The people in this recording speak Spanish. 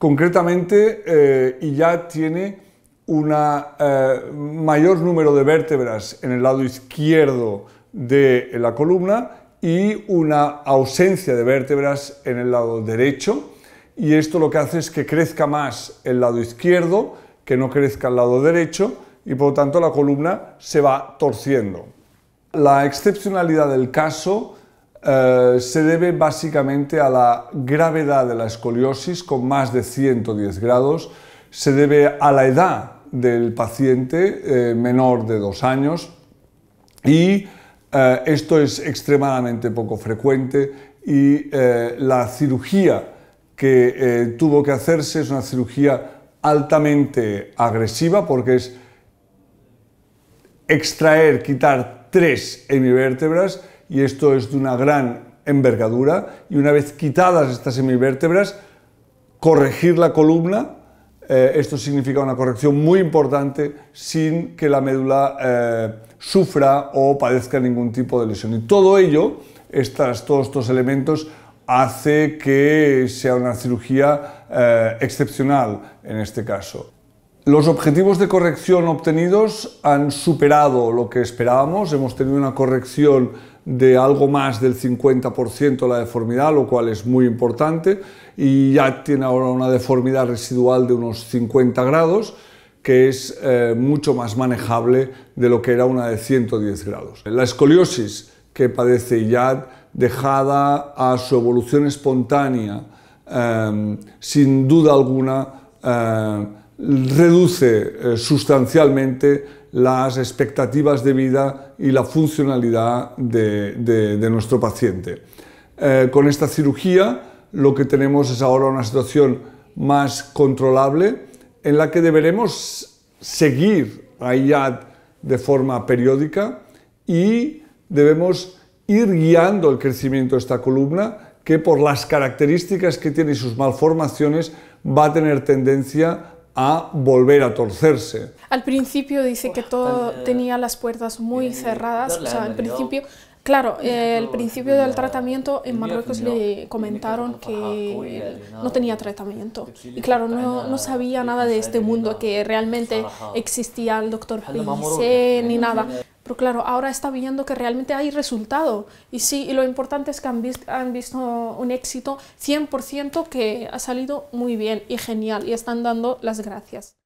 Concretamente, eh, ya tiene un eh, mayor número de vértebras en el lado izquierdo de la columna y una ausencia de vértebras en el lado derecho y esto lo que hace es que crezca más el lado izquierdo, que no crezca el lado derecho y por lo tanto la columna se va torciendo. La excepcionalidad del caso eh, se debe básicamente a la gravedad de la escoliosis con más de 110 grados, se debe a la edad del paciente eh, menor de dos años. Y eh, esto es extremadamente poco frecuente y la cirugía que tuvo que hacerse es una cirugía altamente agresiva porque es extraer, quitar tres hemivértebras y esto es de una gran envergadura y una vez quitadas estas hemivértebras, corregir la columna, eh, esto significa una corrección muy importante sin que la médula eh, sufra o padezca ningún tipo de lesión. Y todo ello, estas, todos estos elementos, hace que sea una cirugía eh, excepcional en este caso. Los objetivos de corrección obtenidos han superado lo que esperábamos, hemos tenido una corrección de algo más del 50% la deformidad, lo cual es muy importante, y ya tiene ahora una deformidad residual de unos 50 grados, que es eh, mucho más manejable de lo que era una de 110 grados. La escoliosis que padece IAD, dejada a su evolución espontánea, eh, sin duda alguna, eh, reduce eh, sustancialmente las expectativas de vida y la funcionalidad de, nuestro paciente. Eh, con esta cirugía lo que tenemos es ahora una situación más controlable en la que deberemos seguir a IAD de forma periódica y debemos ir guiando el crecimiento de esta columna que por las características que tiene y sus malformaciones va a tener tendencia a volver a torcerse. Al principio dice que todo tenía las puertas muy cerradas, o sea, al principio, claro, el principio del tratamiento en Marruecos le comentaron que no tenía tratamiento. Y claro, no, no sabía nada de este mundo, que realmente existía el doctor Pise ni nada. Pero claro, ahora está viendo que realmente hay resultado. Y sí, y lo importante es que han, visto, un éxito 100% que ha salido muy bien y genial y están dando las gracias.